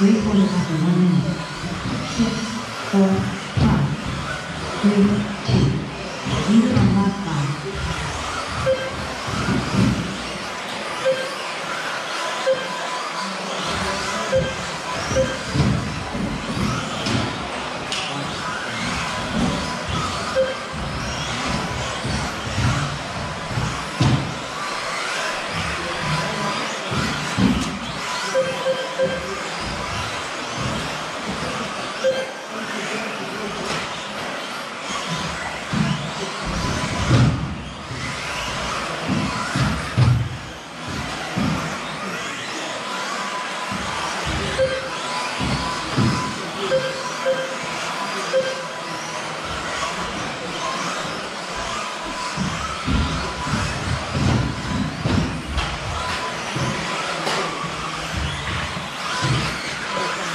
Recorder after one minute. Six, four, five, three,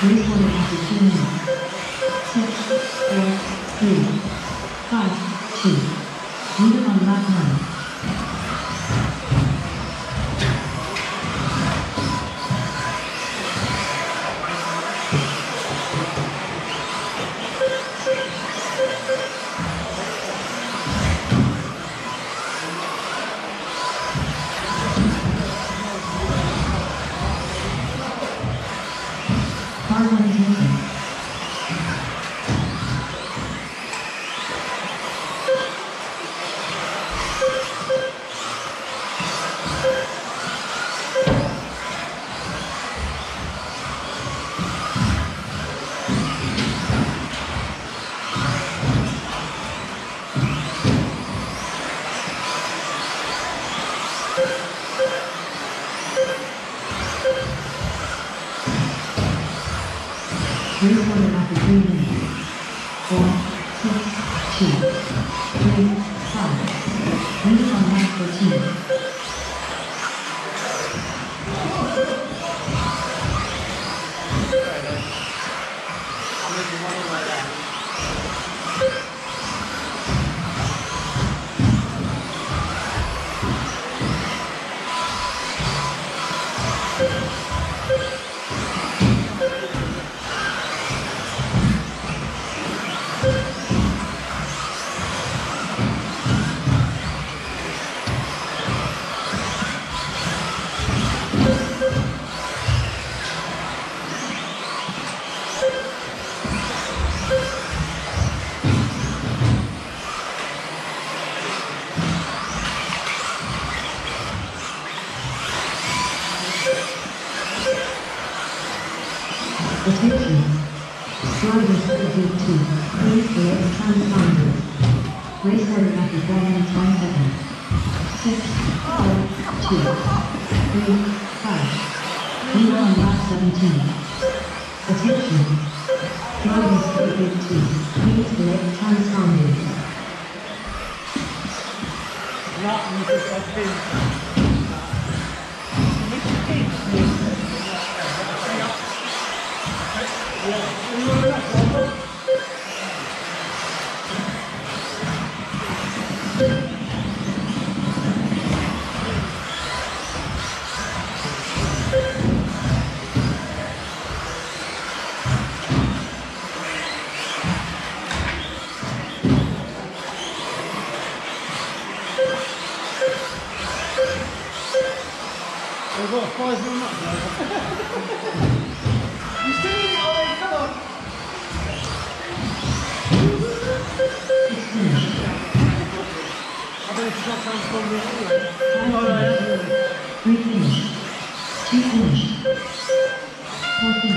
嗯嗯嗯嗯。Car 1번이나 2번이 5, 6, 7. Please select transponders. Race order after four minutes one second. Six, four, two, three, five. Leader on lap seventeen. Attention. Driver substitute two. Please select transponders. We've Thank you.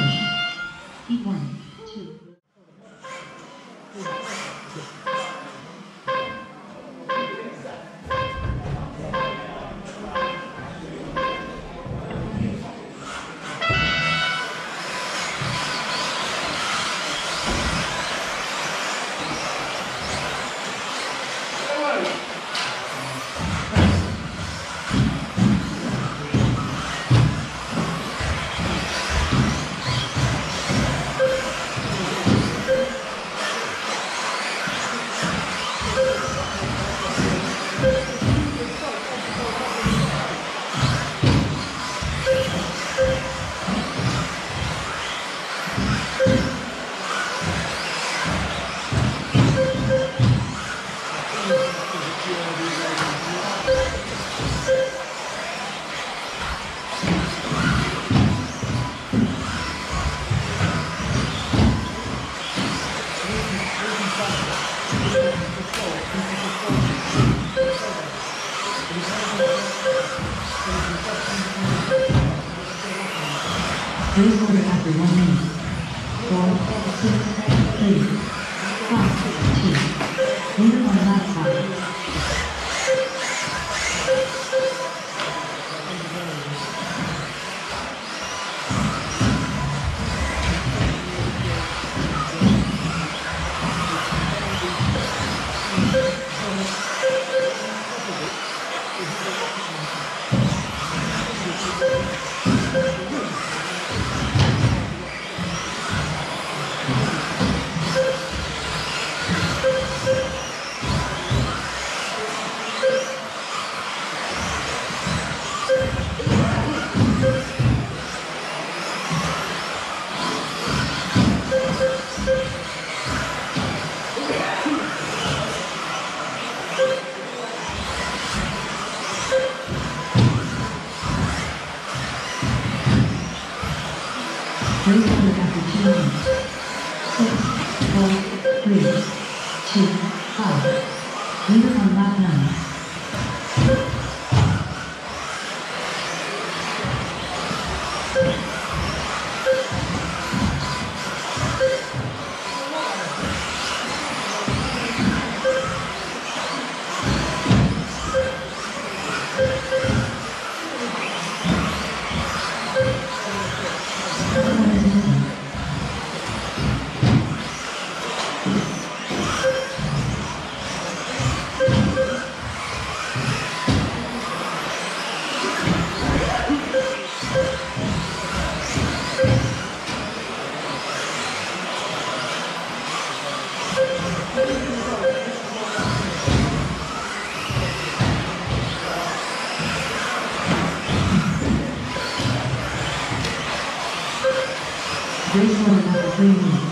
Please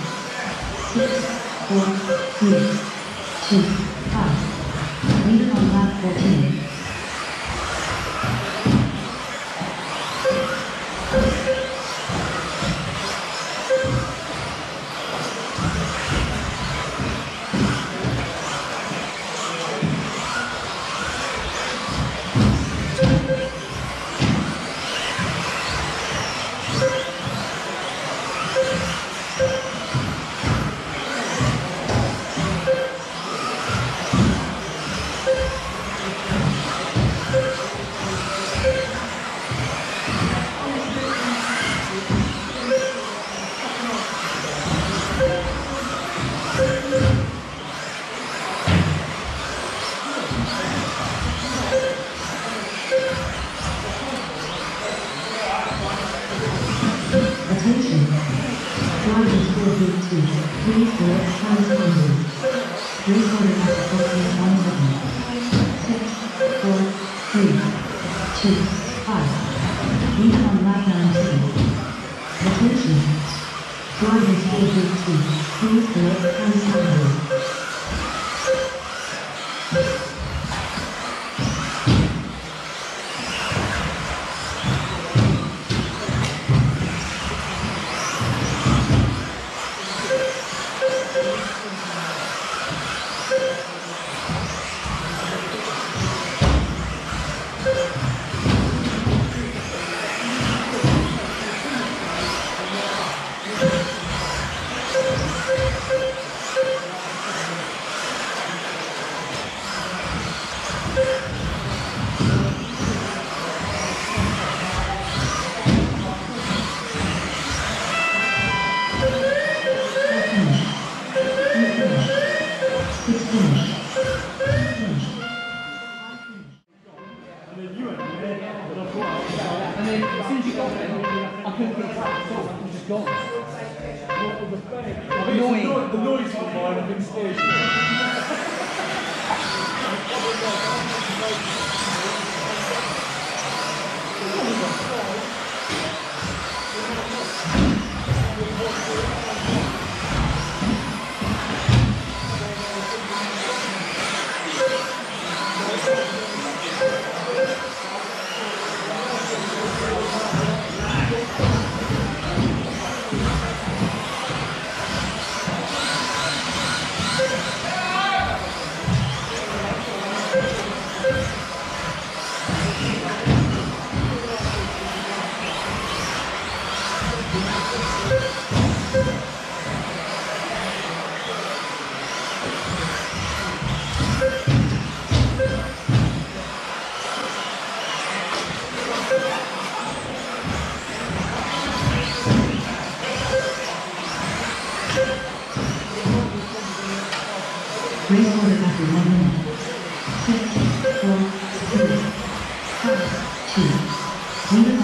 うん。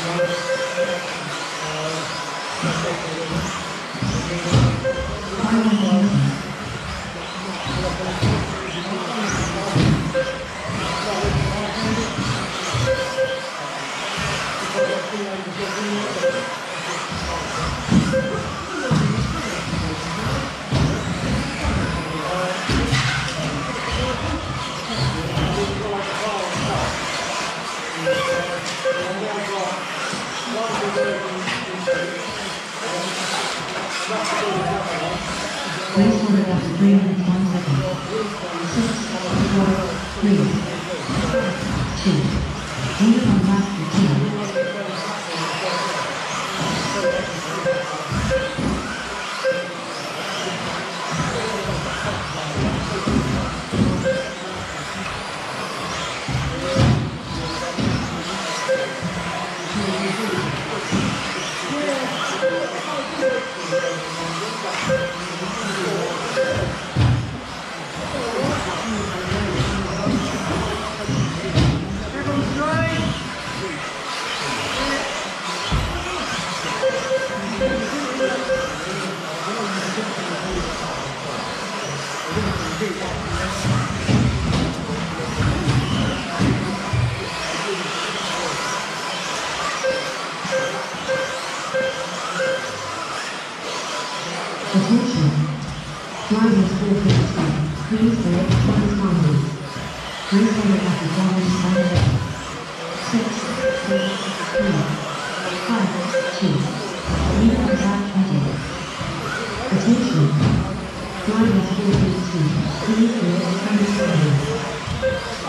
Please hold it up to three minutes, one second. Six, four, three, 20. Attention. Drivers 415. Please select transponders. Two finish.